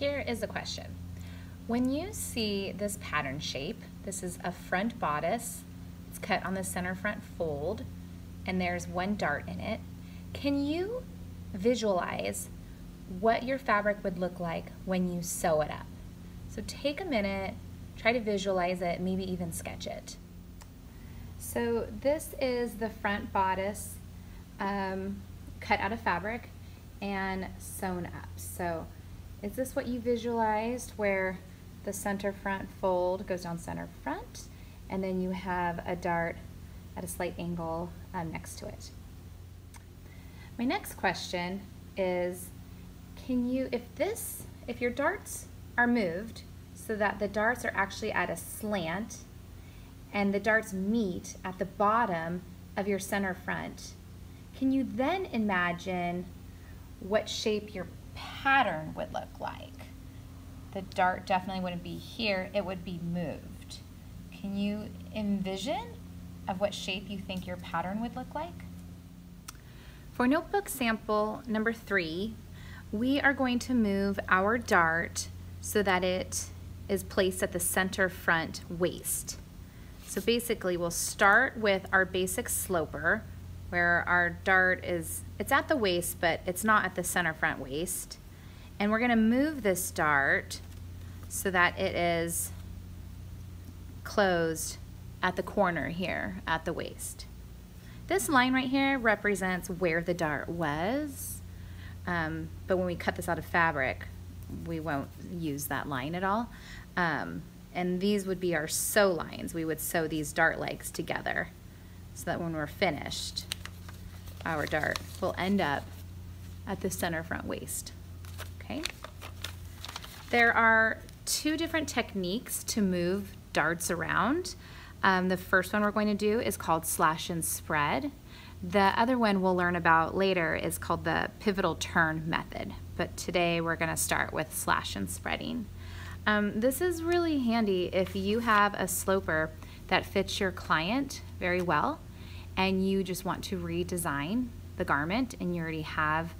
here is a question. When you see this pattern shape, this is a front bodice, it's cut on the center front fold, and there's one dart in it. Can you visualize what your fabric would look like when you sew it up? So take a minute, try to visualize it, maybe even sketch it. So this is the front bodice um, cut out of fabric and sewn up. So is this what you visualized where the center front fold goes down center front and then you have a dart at a slight angle um, next to it. My next question is, can you, if this, if your darts are moved so that the darts are actually at a slant and the darts meet at the bottom of your center front, can you then imagine what shape your pattern would look like? The dart definitely wouldn't be here, it would be moved. Can you envision of what shape you think your pattern would look like? For notebook sample number three, we are going to move our dart so that it is placed at the center front waist. So basically we'll start with our basic sloper where our dart is, it's at the waist but it's not at the center front waist. And we're gonna move this dart so that it is closed at the corner here at the waist. This line right here represents where the dart was, um, but when we cut this out of fabric, we won't use that line at all. Um, and these would be our sew lines. We would sew these dart legs together so that when we're finished, our dart will end up at the center front waist, okay? There are two different techniques to move darts around. Um, the first one we're going to do is called slash and spread. The other one we'll learn about later is called the pivotal turn method, but today we're going to start with slash and spreading. Um, this is really handy if you have a sloper that fits your client very well and you just want to redesign the garment and you already have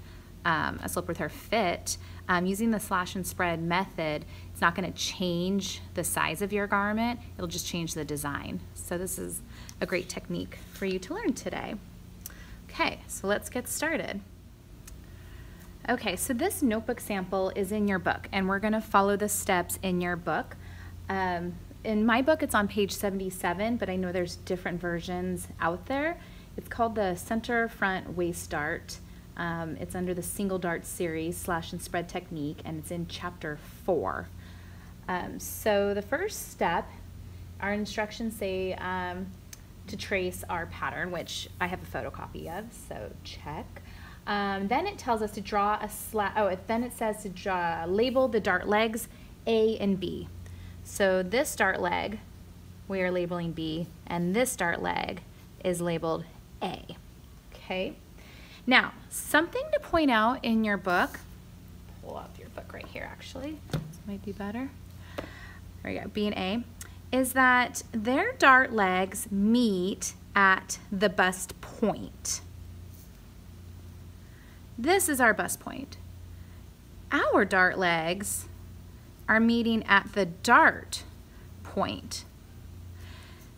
um, a slope with her fit, um, using the slash and spread method, it's not going to change the size of your garment, it'll just change the design. So this is a great technique for you to learn today. Okay, so let's get started. Okay, so this notebook sample is in your book and we're going to follow the steps in your book. Um, in my book, it's on page 77, but I know there's different versions out there. It's called the Center Front Waist Dart. Um, it's under the single dart series slash and spread technique and it's in chapter four. Um, so the first step, our instructions say um, to trace our pattern, which I have a photocopy of, so check. Um, then it tells us to draw a slat, oh, it, then it says to draw, label the dart legs A and B. So this dart leg, we are labeling B, and this dart leg is labeled A, okay? Now, something to point out in your book, pull up your book right here actually, this might be better. There you go, B and A, is that their dart legs meet at the bust point. This is our bust point. Our dart legs are meeting at the dart point.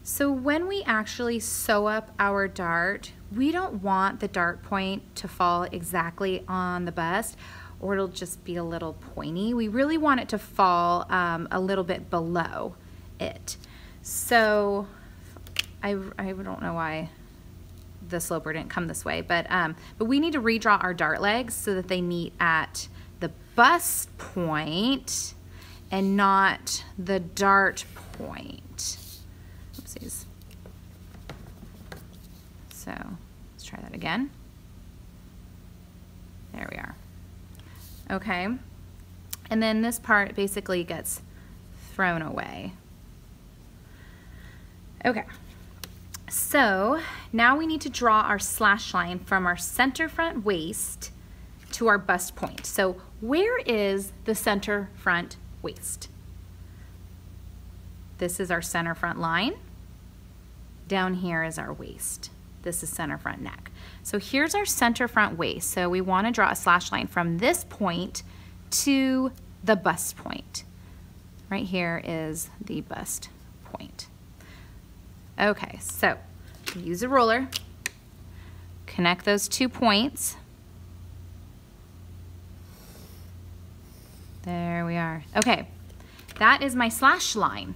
So when we actually sew up our dart, we don't want the dart point to fall exactly on the bust or it'll just be a little pointy. We really want it to fall um, a little bit below it. So I, I don't know why the sloper didn't come this way, but, um, but we need to redraw our dart legs so that they meet at the bust point and not the dart point. Oopsies. So let's try that again. There we are. Okay. And then this part basically gets thrown away. Okay. So now we need to draw our slash line from our center front waist to our bust point. So where is the center front waist? This is our center front line. Down here is our waist. This is center front neck. So here's our center front waist. So we want to draw a slash line from this point to the bust point. Right here is the bust point. Okay, so use a ruler, connect those two points. There we are. Okay, that is my slash line.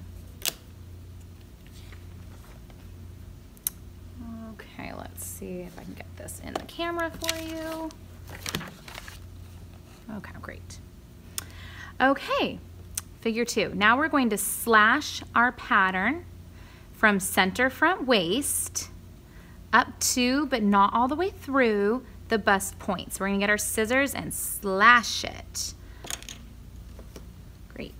Okay, let's see if I can get this in the camera for you. Okay, great. Okay, figure two. Now we're going to slash our pattern from center front waist up to, but not all the way through, the bust points. We're gonna get our scissors and slash it. Great.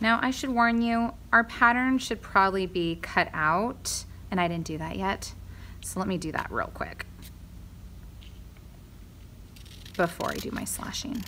Now I should warn you, our pattern should probably be cut out, and I didn't do that yet. So let me do that real quick before I do my slashing.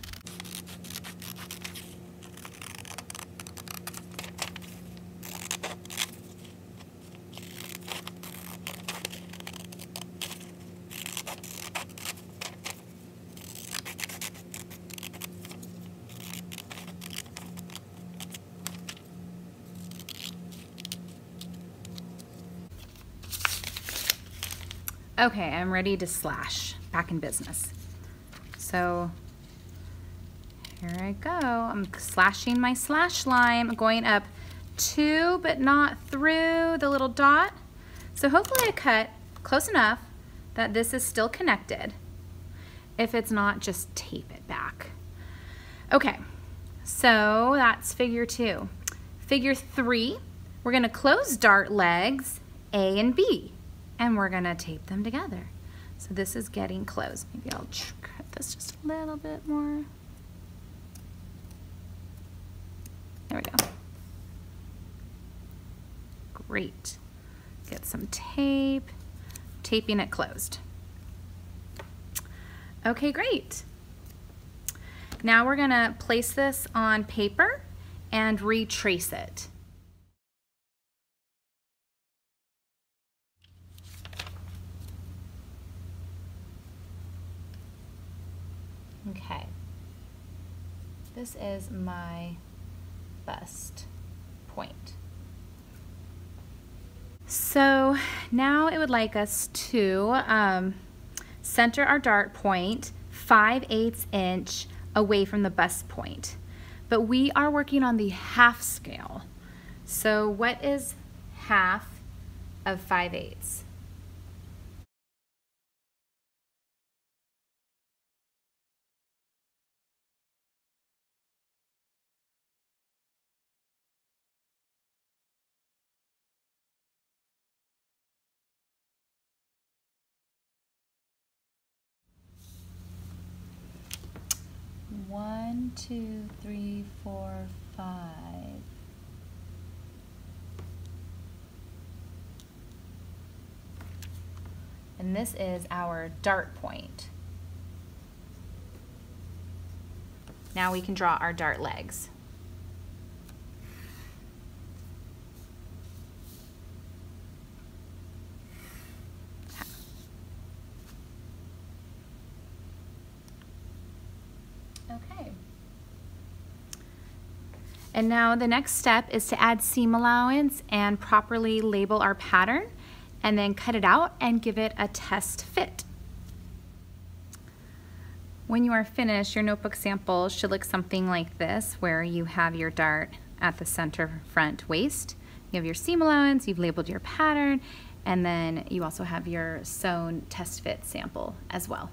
Okay, I'm ready to slash, back in business. So here I go. I'm slashing my slash line. Going up two, but not through the little dot. So hopefully I cut close enough that this is still connected. If it's not, just tape it back. Okay, so that's figure two. Figure three, we're gonna close dart legs A and B and we're gonna tape them together. So this is getting closed. Maybe I'll cut this just a little bit more. There we go. Great. Get some tape, taping it closed. Okay, great. Now we're gonna place this on paper and retrace it. Okay. This is my bust point. So now it would like us to um, center our dart point 5 eighths inch away from the bust point. But we are working on the half scale. So what is half of 5 eighths? One, two, three, four, five. And this is our dart point. Now we can draw our dart legs. Okay. And now the next step is to add seam allowance and properly label our pattern and then cut it out and give it a test fit. When you are finished, your notebook sample should look something like this, where you have your dart at the center front waist. You have your seam allowance, you've labeled your pattern, and then you also have your sewn test fit sample as well.